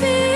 me.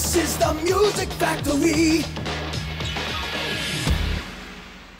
This is the music factory.